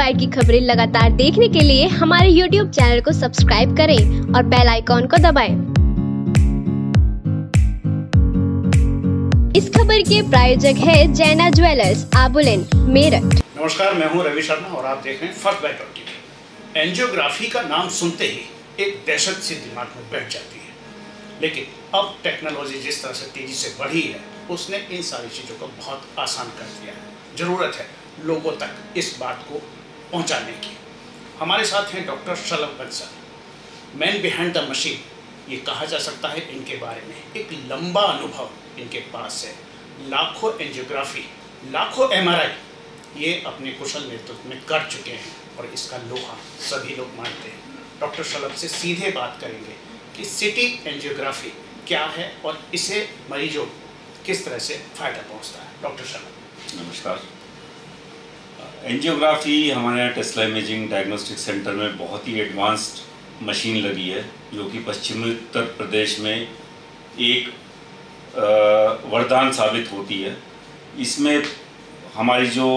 Bite की खबरें लगातार देखने के लिए हमारे यूट्यूब चैनल को सब्सक्राइब करें और बेल आइकॉन को दबाएँ। इस खबर के प्रायोजक है जैना ज्वेलर्स आबुलेन मेरठ। नमस्कार, मैं हूँ रवि शर्मा और आप देख रहे हैं फ़र्स्ट डॉट एंजियोग्राफी का नाम सुनते ही एक दहशत सी दिमाग में बैठ जाती है। लेकिन अब टेक्नोलॉजी जिस तरह से तेज़ी से बढ़ी है, उसने इन सारी चीज़ों को बहुत आसान कर दिया है। ज़रूरत है लोगों तक इस बात को पहुँचाने की। हमारे साथ हैं doctor Shalabh Bansal. Man behind the machine, ये कहा जा सकता है इनके बारे में। एक लंबा अनुभव इनके पास है। लाखों एंजियोग्राफी, लाखों एमआरआई, ये अपने कुशल नेतृत्व में कर चुके हैं और इसका लोहा सभी लोग मानते हैं। डॉक्टर शलभ से सीधे बात करेंगे कि सिटी एंजियोग्राफी क्या है और इसे मरीजों किस तरह से फ़ायदा पहुँचता है। डॉक्टर शलभ नमस्कार। एंजियोग्राफी हमारे टेस्ला इमेजिंग डायग्नोस्टिक सेंटर में बहुत ही एडवांस्ड मशीन लगी है, जो कि पश्चिमी उत्तर प्रदेश में एक वरदान साबित होती है। इसमें हमारी जो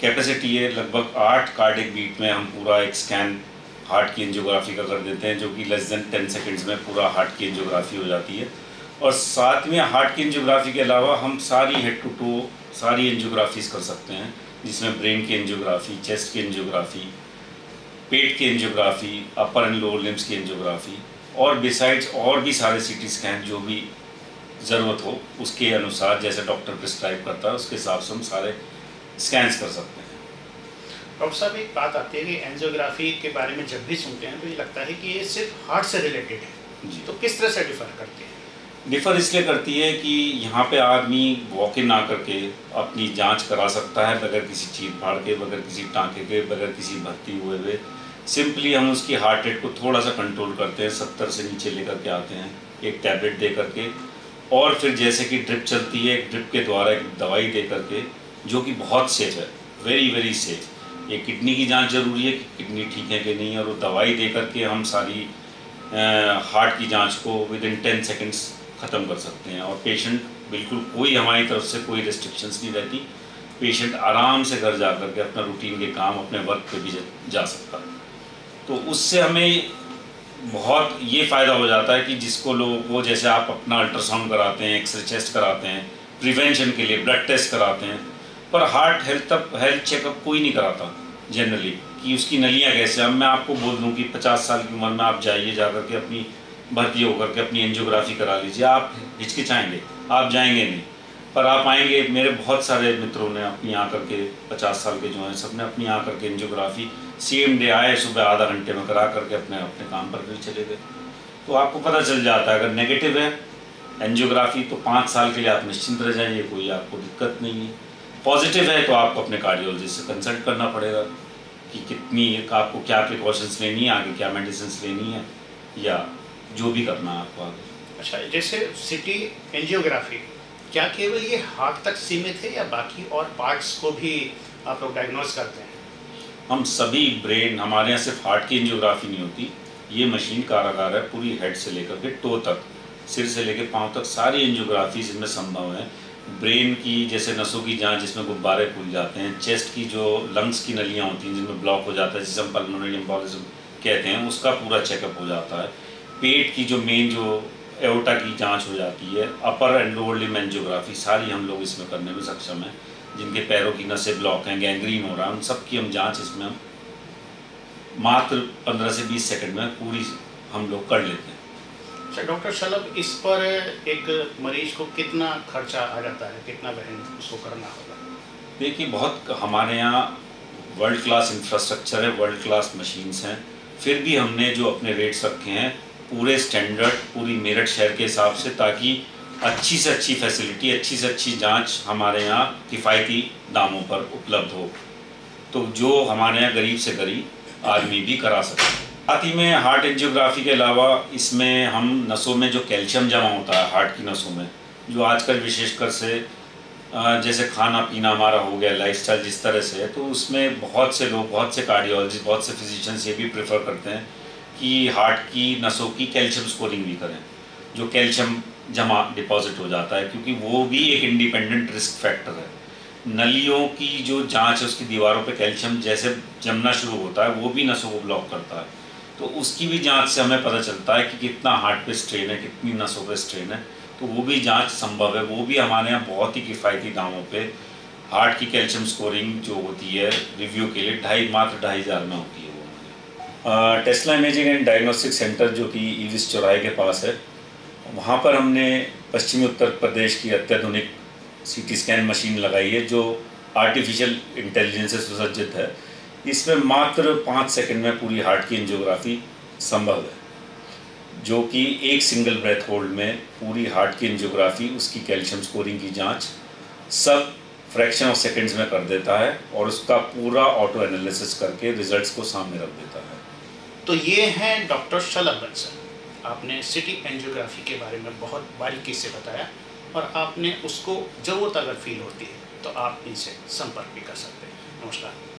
कैपेसिटी है, लगभग आठ कार्डिक बीट में हम पूरा एक स्कैन हार्ट की एंजियोग्राफी का कर देते हैं, जो कि लेस देन टेन सेकेंड्स में पूरा हार्ट की एंजियोग्राफी हो जाती है। और साथ में हार्ट की एंजियोग्राफी के अलावा हम सारी हेड टू टू सारी एंजियोग्राफीज कर सकते हैं। जिसमें ब्रेन की एंजियोग्राफी चेस्ट की एंजियोग्राफी पेट की angiography upper and lower limbs की एंजियोग्राफी और बिसाइड्स और भी सारे सीटी स्कैन जो भी ज़रूरत हो उसके अनुसार जैसे डॉक्टर प्रिस्क्राइब करता है उसके हिसाब से हम सारे स्कैन्स कर सकते हैं। डॉक्टर साहब एक बात आती है कि एंजियोग्राफी के बारे में जब भी सुनते हैं तो ये लगता है कि ये सिर्फ़ हार्ट से रिलेटेड है। जी। तो किस तरह से डिफर करते हैं? डिफ़र इसलिए करती है कि यहाँ पे आदमी वॉक इन आकर के अपनी जाँच करा सकता है, बगैर किसी चीर फाड़ के, बगैर किसी टाँके के, बगैर किसी भर्ती हुए हुए। सिंपली हम उसकी हार्ट रेट को थोड़ा सा कंट्रोल करते हैं, सत्तर से नीचे लेकर के आते हैं, एक टैबलेट दे करके। और फिर जैसे कि ड्रिप चलती है, एक ड्रिप के द्वारा एक दवाई दे करके, जो कि बहुत सेफ़ है वेरी वेरी सेफ़ ये किडनी की जाँच ज़रूरी है कि किडनी ठीक है कि नहीं, और वो दवाई दे करके हम सारी हार्ट की जाँच को विद इन टेन सेकेंड्स ख़त्म कर सकते हैं। और पेशेंट बिल्कुल कोई हमारी तरफ़ से कोई रिस्ट्रिक्शंस नहीं रहती। पेशेंट आराम से घर जा कर के अपना रूटीन के काम, अपने वर्क पे भी जा सकता है। तो उससे हमें बहुत ये फ़ायदा हो जाता है कि जिसको लोगों को, जैसे आप अपना अल्ट्रासाउंड कराते हैं एक्सरे चेस्ट कराते हैं प्रिवेंशन के लिए ब्लड टेस्ट कराते हैं, पर हार्ट हेल्थ तक हेल्थ चेकअप कोई नहीं कराता जनरली कि उसकी नलियाँ कैसे अब मैं आपको बोल दूँ कि पचास साल की उम्र में आप जाइए जा कर के अपनी भर्ती होकर के अपनी एनजियोग्राफी करा लीजिए। आप हिचकिचाएँगे, आप जाएँगे नहीं। पर आप आएँगे, मेरे बहुत सारे मित्रों ने अपनी आकर के पचास साल के जो हैं सबने अपनी आकर के एंजियोग्राफी सेम डे आए, सुबह आधा घंटे में करा करके अपने अपने काम पर फिर चले गए। तो आपको पता चल जाता है, अगर नेगेटिव है एनजियोग्राफी तो पाँच साल के लिए आप निश्चिंत रह जाइए, कोई आपको दिक्कत नहीं है। पॉजिटिव है तो आपको अपने कार्डियोलॉजिस्ट से कंसल्ट करना पड़ेगा कि कितनी, आपको क्या प्रिकॉशंस लेनी है, आगे क्या मेडिसिन लेनी है, या जो भी करना है आपको आगे। अच्छा जैसे सिटी एंजियोग्राफी क्या केवल ये हार्ट तक सीमित है या बाकी और पार्ट्स को भी आप लोग डायग्नोज करते हैं? हम सभी ब्रेन हमारे यहाँ सिर्फ़ हार्ट की एंजियोग्राफी नहीं होती ये मशीन कारागार है पूरी हेड से लेकर के टो तक सिर से लेकर पाँव तक सारी एंजियोग्राफी इसमें संभव है। ब्रेन की जैसे नसों की जाँच जिसमें गुब्बारे फूल जाते हैं चेस्ट की जो लंग्स की नलियाँ होती हैं जिनमें ब्लॉक हो जाता है जिसे हम पल्मोनरी एम्बोलिज्म कहते हैं उसका पूरा चेकअप हो जाता है। पेट की जो मेन जो एवटा की जाँच हो जाती है upper and lower limb angiography सारी हम लोग इसमें करने में सक्षम हैं जिनके पैरों की नसें ब्लॉक हैं गैंग्रीन हो रहा है उन सबकी हम जाँच इसमें हम मात्र 15 से 20 सेकंड में पूरी हम लोग कर लेते हैं। अच्छा डॉक्टर शलभ इस पर एक मरीज़ को कितना खर्चा आ जाता है कितना वहन उसको करना होगा? देखिए बहुत हमारे यहाँ वर्ल्ड क्लास इंफ्रास्ट्रक्चर है वर्ल्ड क्लास मशीन्स हैं फिर भी हमने जो अपने रेट्स रखे हैं पूरे स्टैंडर्ड पूरी मेरठ शहर के हिसाब से ताकि अच्छी से अच्छी फैसिलिटी अच्छी से अच्छी जाँच हमारे यहाँ किफ़ायती दामों पर उपलब्ध हो। तो जो हमारे यहाँ गरीब से गरीब आदमी भी करा सके साथ ही में हार्ट एंजियोग्राफी के अलावा इसमें हम नसों में जो कैल्शियम जमा होता है हार्ट की नसों में, जो आजकल विशेषकर से जैसे खाना पीना हमारा हो गया लाइफस्टाइल जिस तरह से है तो उसमें बहुत से लोग, बहुत से कार्डियोलॉजिस्ट बहुत से फिजिशियंस ये भी प्रेफर करते हैं कि हार्ट की, नसों की कैल्शियम स्कोरिंग भी करें, जो कैल्शियम जमा डिपॉजिट हो जाता है, क्योंकि वो भी एक इंडिपेंडेंट रिस्क फैक्टर है। नलियों की जो जाँच है, उसकी दीवारों पे कैल्शियम जैसे जमना शुरू होता है, वो भी नसों को ब्लॉक करता है। तो उसकी भी जाँच से हमें पता चलता है कि कितना हार्ट पे स्ट्रेन है, कितनी नसों पे स्ट्रेन है। तो वो भी जाँच संभव है, वो भी हमारे यहाँ बहुत ही किफ़ायती दामों पे हार्ट की कैल्शियम स्कोरिंग जो होती है रिव्यू के लिए ढाई, मात्र ढाई हज़ार में होती है। Tesla imaging and diagnostic centre जो कि ईविस चौराहे के पास है, वहाँ पर हमने पश्चिमी उत्तर प्रदेश की अत्याधुनिक सीटी स्कैन मशीन लगाई है, जो आर्टिफिशियल इंटेलिजेंस से सुसज्जित है। इसमें मात्र पाँच सेकंड में पूरी हार्ट की एंजियोग्राफी संभव है, जो कि एक सिंगल ब्रेथ होल्ड में पूरी हार्ट की एंजियोग्राफी उसकी कैल्शियम स्कोरिंग की जाँच सब फ्रैक्शन ऑफ़ सेकंड्स में कर देता है और उसका पूरा ऑटो एनालिसिस करके रिजल्ट्स को सामने रख देता है। तो ये हैं डॉक्टर शलभ बंसल। आपने सिटी एनजियोग्राफी के बारे में बहुत बारीकी से बताया और आपने उसको ज़रूरत अगर फील होती है तो आप इनसे संपर्क भी कर सकते हैं। नमस्कार।